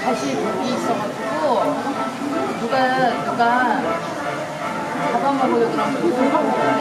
다시 거기 있어가지고 누가 누가 잡아먹으려고 그러면